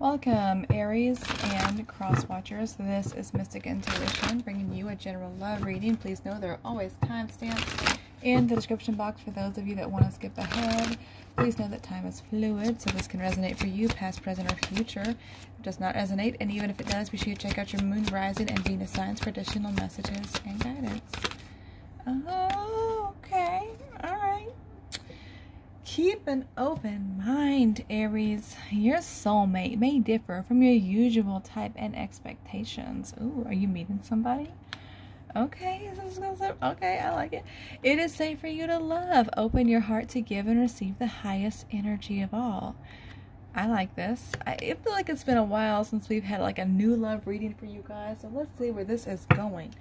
Welcome, Aries and Cross Watchers. This is Mystic Intuition, bringing you a general love reading. Please know there are always timestamps in the description box for those of you that want to skip ahead. Please know that time is fluid, so this can resonate for you, past, present, or future. It does not resonate, and even if it does, be sure to check out your moon, rising, and Venus signs for additional messages and guidance. Oh, okay. All right. Keep an open mind, Aries. Your soulmate may differ from your usual type and expectations. Ooh, are you meeting somebody? Okay, okay, I like it. It is safe for you to love. Open your heart to give and receive the highest energy of all. I like this. I feel like it's been a while since we've had like a new love reading for you guys. So let's see where this is going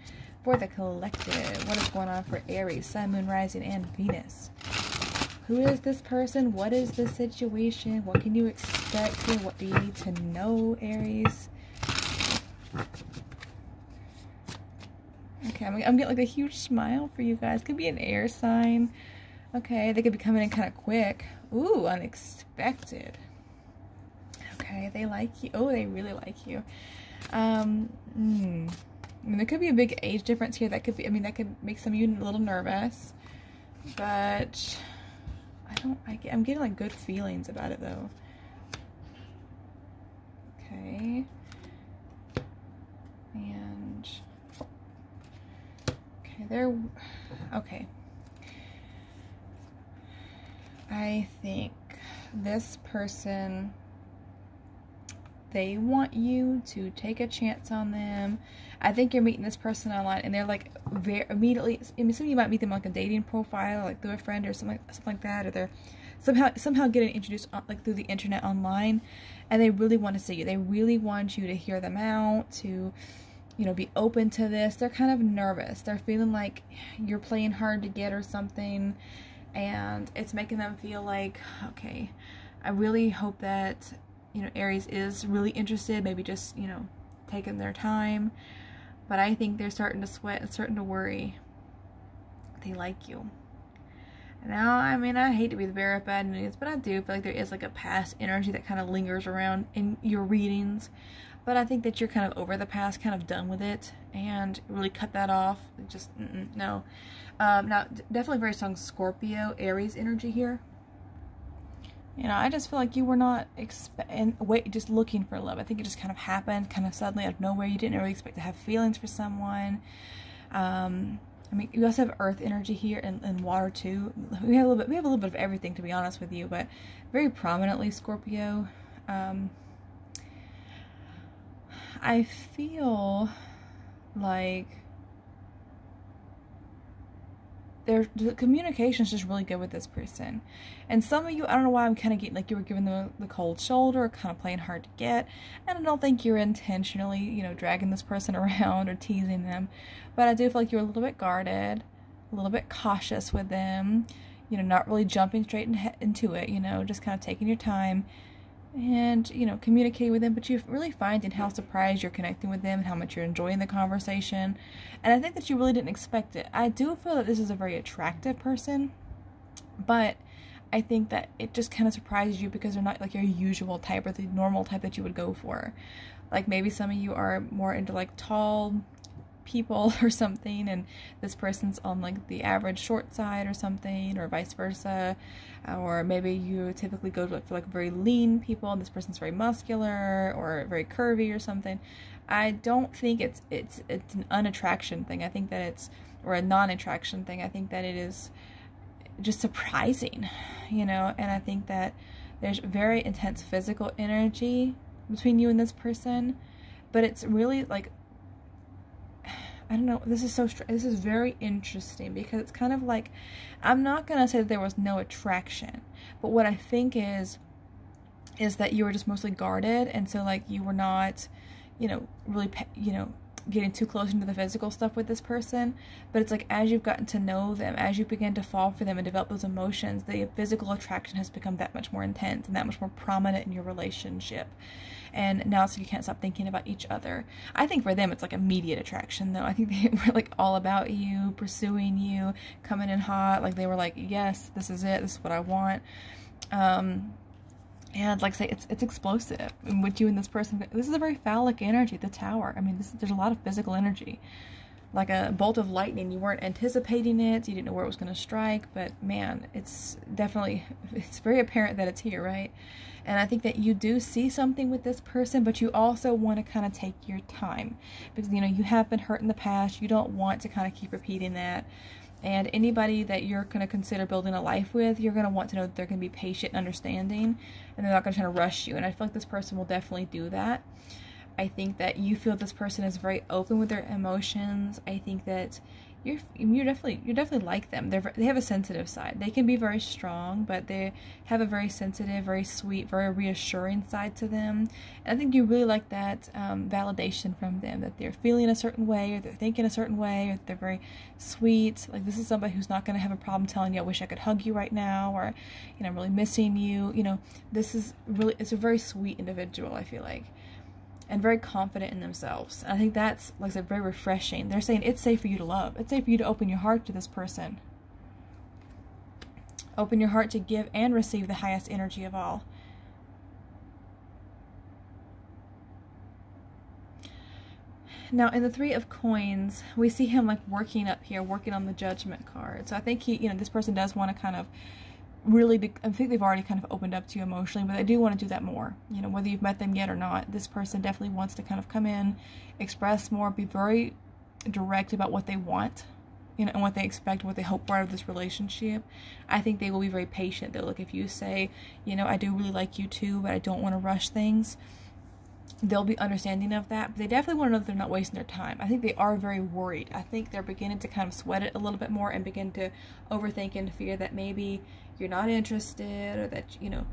for the collective. What is going on for Aries, Sun, Moon, Rising, and Venus? Who is this person? What is the situation? What can you expect here? What do you need to know, Aries? Okay, I'm, I'm getting like a huge smile for you guys. Could be an air sign. Okay, they could be coming in kind of quick. Ooh, unexpected. Okay, they like you. Oh, they really like you. Um, hmm. I mean, there could be a big age difference here. That could be, I mean, that could make some of you a little nervous. But I don't, I, I'm getting like good feelings about it though. Okay. And, okay, there, okay. I think this person, they want you to take a chance on them. I think you're meeting this person online and they're like very immediately I mean some of you might meet them like a dating profile like through a friend or something something like that or they're somehow somehow getting introduced on, like through the internet online and they really want to see you. They really want you to hear them out, to you know, be open to this. They're kind of nervous. They're feeling like you're playing hard to get or something and it's making them feel like okay, I really hope that you know Aries is really interested, maybe just, you know, taking their time but I think they're starting to sweat and starting to worry. They like you. Now, I mean, I hate to be the bearer of bad news, but I do feel like there is like a past energy that kind of lingers around in your readings. But I think that you're kind of over the past, kind of done with it, and really cut that off. Just, mm -mm, no. Um, now, definitely very strong Scorpio, Aries energy here you know, I just feel like you were not and wait just looking for love. I think it just kind of happened, kind of suddenly out of nowhere. You didn't really expect to have feelings for someone. Um, I mean, you also have Earth energy here and, and water too. We have a little bit, we have a little bit of everything to be honest with you, but very prominently Scorpio. Um, I feel like their the communication is just really good with this person. And some of you, I don't know why I'm kind of getting like you were giving them the cold shoulder, kind of playing hard to get. And I don't think you're intentionally, you know, dragging this person around or teasing them. But I do feel like you're a little bit guarded, a little bit cautious with them. You know, not really jumping straight in, into it, you know, just kind of taking your time and you know communicating with them but you really find in how surprised you're connecting with them and how much you're enjoying the conversation. And i think that you really didn't expect it. I do feel that this is a very attractive person but i think that it just kind of surprises you because they're not like your usual type or the normal type that you would go for. Like maybe some of you are more into like tall people or something and this person's on like the average short side or something or vice versa or maybe you typically go for like very lean people and this person's very muscular or very curvy or something. I don't think it's it's it's an unattraction thing. I think that it's or a non-attraction thing. I think that it is just surprising you know? And i think that there's very intense physical energy between you and this person but it's really like I don't know. This is so this is very interesting because it's kind of like I'm not gonna say that there was no attraction, but what I think is is that you were just mostly guarded, and so like you were not, you know, really you know getting too close into the physical stuff with this person but it's like as you've gotten to know them as you begin to fall for them and develop those emotions the physical attraction has become that much more intense and that much more prominent in your relationship. And now so you can't stop thinking about each other. I think for them it's like immediate attraction though. I think they were like all about you pursuing you coming in hot. Like they were like yes this is it. This is what i want. Um and like I say, it's it's explosive. And with you and this person, this is a very phallic energy. The tower. I mean, this, there's a lot of physical energy, like a bolt of lightning. You weren't anticipating it. You didn't know where it was going to strike. But man, it's definitely it's very apparent that it's here, right? And I think that you do see something with this person, but you also want to kind of take your time because you know you have been hurt in the past. You don't want to kind of keep repeating that. And anybody that you're going to consider building a life with, you're going to want to know that they're going to be patient and understanding, and they're not going to try to rush you. And I feel like this person will definitely do that. I think that you feel this person is very open with their emotions. I think that you're you're definitely you're definitely like them. They they have a sensitive side. They can be very strong, but they have a very sensitive, very sweet, very reassuring side to them. And I think you really like that um, validation from them that they're feeling a certain way, or they're thinking a certain way, or they're very sweet. Like this is somebody who's not going to have a problem telling you, "I wish I could hug you right now," or you know, "I'm really missing you." You know, this is really it's a very sweet individual. I feel like and very confident in themselves. And I think that's, like I said, very refreshing. They're saying it's safe for you to love. It's safe for you to open your heart to this person. Open your heart to give and receive the highest energy of all. Now, in the Three of Coins, we see him like working up here, working on the Judgment card. So I think he, you know, this person does want to kind of really I think they've already kind of opened up to you emotionally, but I do want to do that more. You know, whether you've met them yet or not, this person definitely wants to kind of come in, express more, be very direct about what they want, you know, and what they expect, what they hope for out of this relationship. I think they will be very patient. They'll if you say, you know, I do really like you too, but I don't want to rush things they'll be understanding of that, but they definitely want to know that they're not wasting their time. I think they are very worried. I think they're beginning to kind of sweat it a little bit more and begin to overthink and fear that maybe you're not interested or that, you know,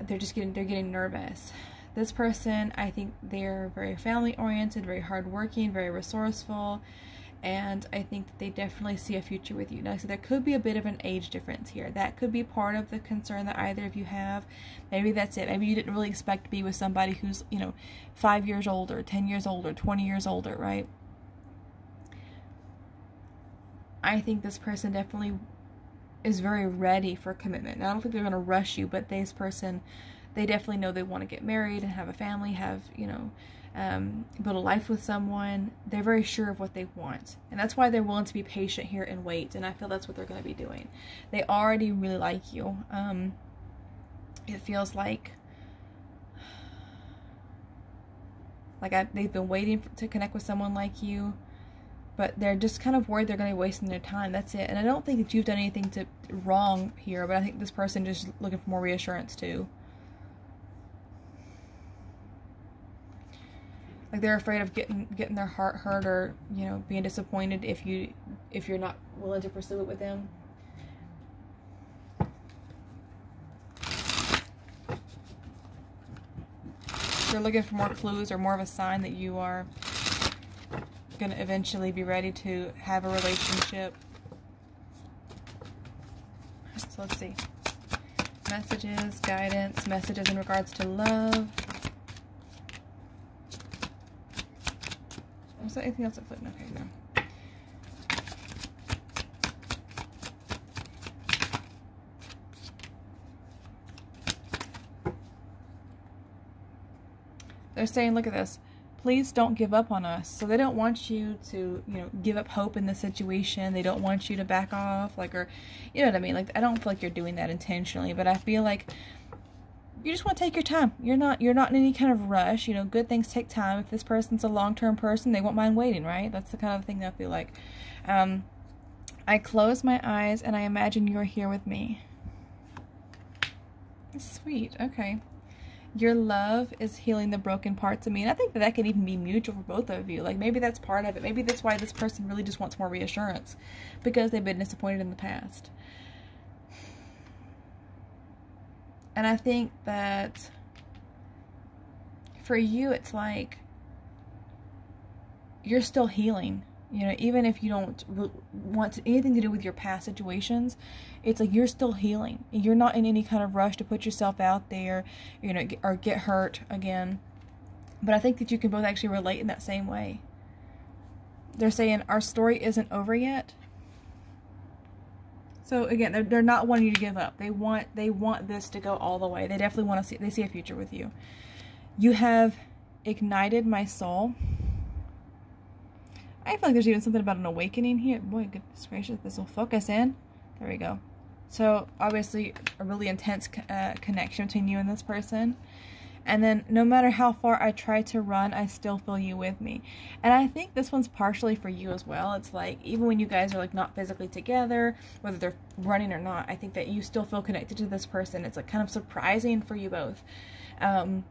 they're just getting, they're getting nervous. This person, I think they're very family oriented, very hardworking, very resourceful and I think that they definitely see a future with you. Now, so there could be a bit of an age difference here. That could be part of the concern that either of you have. Maybe that's it. Maybe you didn't really expect to be with somebody who's, you know, five years older, 10 years older, 20 years older, right? I think this person definitely is very ready for commitment. Now, I don't think they're going to rush you, but this person, they definitely know they want to get married and have a family, have, you know, um, build a life with someone, they're very sure of what they want. And that's why they're willing to be patient here and wait. And I feel that's what they're going to be doing. They already really like you. Um, it feels like like I, they've been waiting to connect with someone like you but they're just kind of worried they're going to be wasting their time. That's it. And i don't think that you've done anything to wrong here but i think this person just looking for more reassurance too. Like they're afraid of getting getting their heart hurt or you know being disappointed if you if you're not willing to pursue it with them. They're looking for more clues or more of a sign that you are going to eventually be ready to have a relationship so let's see messages guidance messages in regards to love Was there anything else at foot? Okay, no. They're saying, look at this. Please don't give up on us. So they don't want you to, you know, give up hope in the situation. They don't want you to back off, like, or, you know what I mean? Like, I don't feel like you're doing that intentionally, but I feel like you just want to take your time. You're not you're not in any kind of rush. You know, good things take time. If this person's a long term person, they won't mind waiting, right? That's the kind of thing that I feel like. Um, I close my eyes and I imagine you're here with me. Sweet. Okay. Your love is healing the broken parts of me. And I think that that could even be mutual for both of you. Like maybe that's part of it. Maybe that's why this person really just wants more reassurance because they've been disappointed in the past. And I think that for you, it's like you're still healing. You know, even if you don't want anything to do with your past situations, it's like you're still healing. You're not in any kind of rush to put yourself out there, you know, or get hurt again. But I think that you can both actually relate in that same way. They're saying our story isn't over yet. So again, they're, they're not wanting you to give up. They want they want this to go all the way. They definitely want to see they see a future with you. You have ignited my soul. I feel like there's even something about an awakening here. Boy, goodness gracious, this will focus in. There we go. So obviously a really intense uh, connection between you and this person. And then no matter how far I try to run, I still feel you with me. And I think this one's partially for you as well. It's like even when you guys are like not physically together, whether they're running or not, I think that you still feel connected to this person. It's like kind of surprising for you both. Um,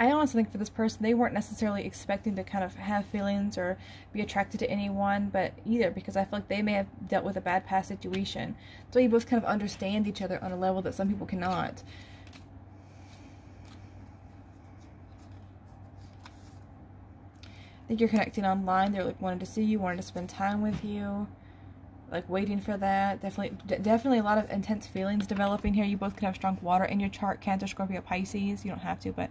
I honestly think for this person, they weren't necessarily expecting to kind of have feelings or be attracted to anyone, but either because I feel like they may have dealt with a bad past situation. So you both kind of understand each other on a level that some people cannot. I think you're connecting online. They're like wanting to see you, wanting to spend time with you, like waiting for that. Definitely, definitely a lot of intense feelings developing here. You both can have strong water in your chart, Cancer, Scorpio, Pisces. You don't have to, but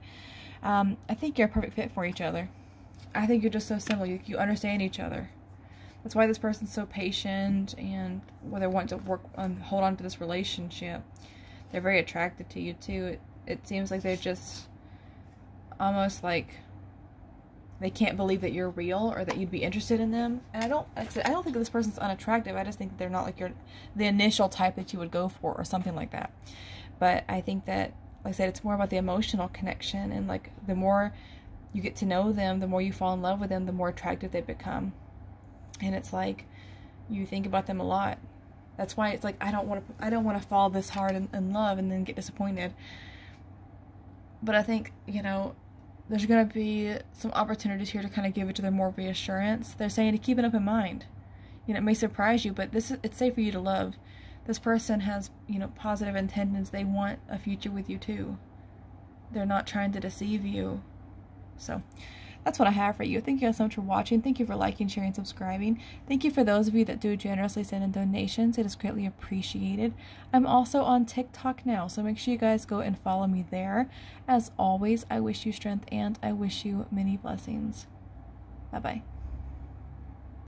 um, I think you're a perfect fit for each other. I think you're just so similar. You, you understand each other. That's why this person's so patient and whether they want to work and hold on to this relationship. They're very attracted to you too. It, it seems like they're just almost like they can't believe that you're real or that you'd be interested in them. And I don't, I don't think this person's unattractive. I just think they're not like your the initial type that you would go for or something like that. But I think that like I said, it's more about the emotional connection and like the more you get to know them, the more you fall in love with them, the more attractive they become. And it's like you think about them a lot. That's why it's like I don't want to I don't want to fall this hard in, in love and then get disappointed. But I think, you know, there's going to be some opportunities here to kind of give each other more reassurance. They're saying to keep it up in mind. You know, it may surprise you, but this is it's safe for you to love this person has, you know, positive intentions. They want a future with you too. They're not trying to deceive you. So that's what I have for you. Thank you guys so much for watching. Thank you for liking, sharing, subscribing. Thank you for those of you that do generously send in donations. It is greatly appreciated. I'm also on TikTok now, so make sure you guys go and follow me there. As always, I wish you strength and I wish you many blessings. Bye-bye.